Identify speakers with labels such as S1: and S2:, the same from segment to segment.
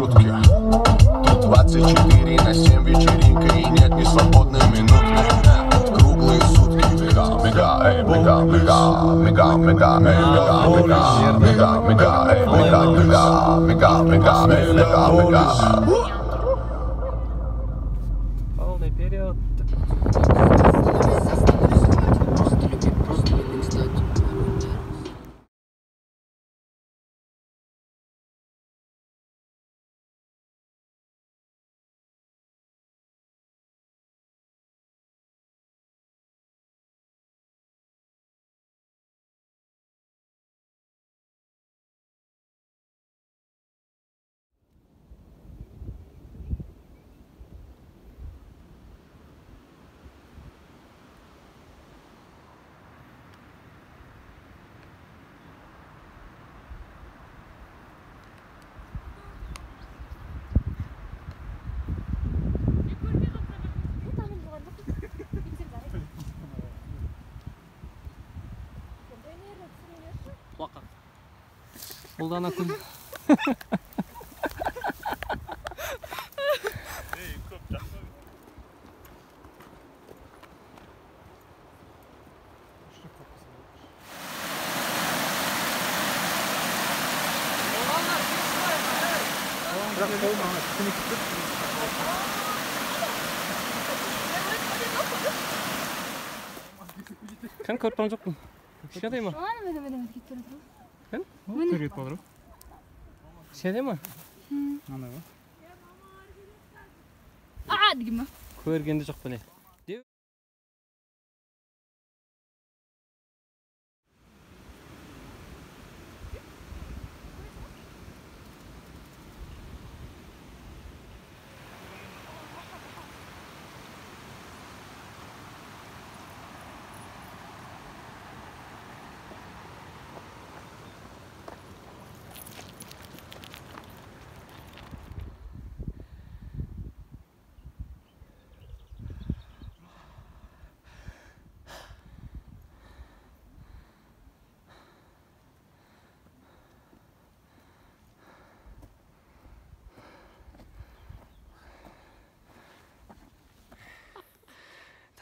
S1: маршрутке Тут 24 на 7 вечеринка И нет ни свободной минутки Круглые сутки. Мега, мега, эй, мега, мега Мега, мега, эй, мега, мега Мега, мега, эй, мега, мега Мега, мега, эй, мега, мега.
S2: Полный вперед.
S3: Oldan akıl.
S2: Kanka ortamcak mı? Bir şey değil mi? Şu an
S4: mı demedim gittim. Кетіп жатыр
S2: Кішкентай ма?
S5: андай ғой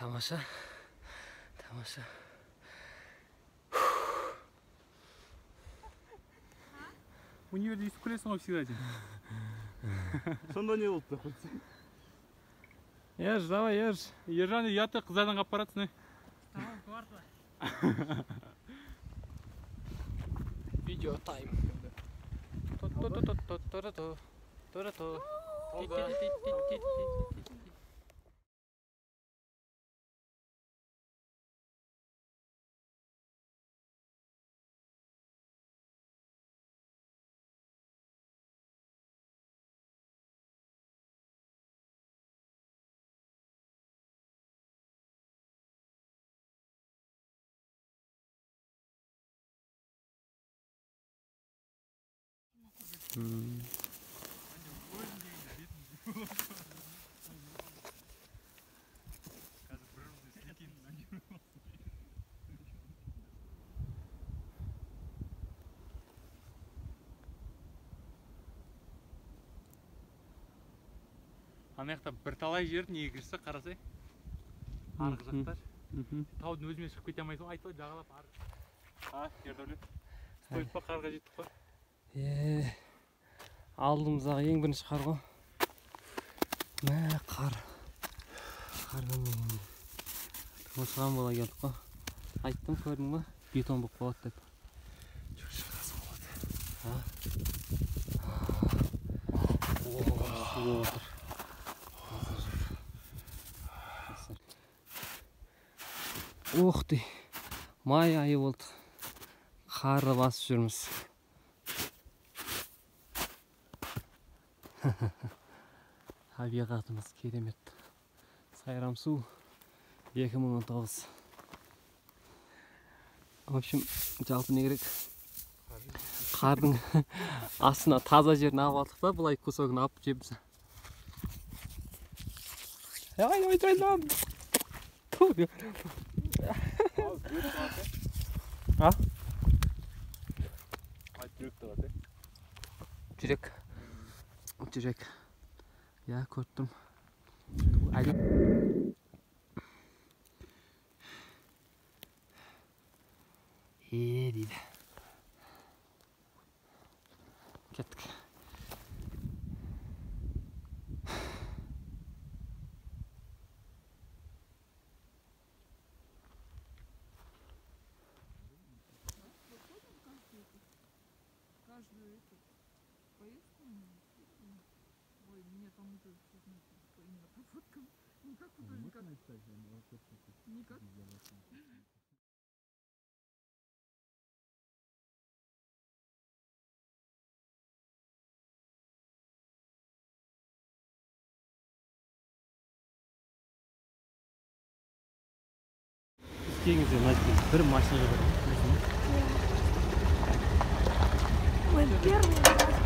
S2: Тамаша. Тамаша.
S5: У нее здесь колесо всегда сонда не болыпты
S2: хоть еж давай еж
S5: ержан ұяты қыздардың қалып барады сіне
S2: видео тайм. Тот Ти-ти-ти-ти-ти-ти-ти.
S5: ана жақта бірталай жердің екіншісі қарасай. Арғы жақтар таудың өзімен шығып кете алмайсың ғой. Айтой жағалап арғы а ердәулет стоит па қарға жеттік қой.
S2: Е, алдымыздағы ең бірінші қар ғой. Мә, қар. Қардан осыған бола келдік қой. Айттым, көрдің ба? Бетон болып қалады деп. Отыр. Ух ты. Май айы болды. Қарды басып жүрміз. табиғатымыз керемет. Сайрам су 2019 в общем жалпы не керек? Қардың астына таза жерін алып алдық та былай кусогын алып жеппіз ай ойбай А? жүрек жүрек иә көріп тұрмын Әлі- е дейді кеттік
S6: каждую эту поездку м, ой, мне там уже знаете, по именно по фоткам никак художника никак
S2: істеңіздер мына жерде бір машина бар
S4: Ой, первый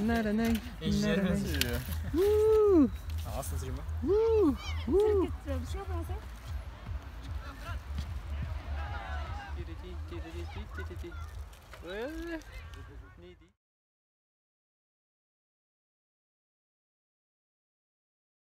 S4: Nere ne? Nere
S2: ne? Woo!
S5: Aslında şimdi. Woo!
S4: Woo! Bir şey
S2: yapamazsın. Neydi?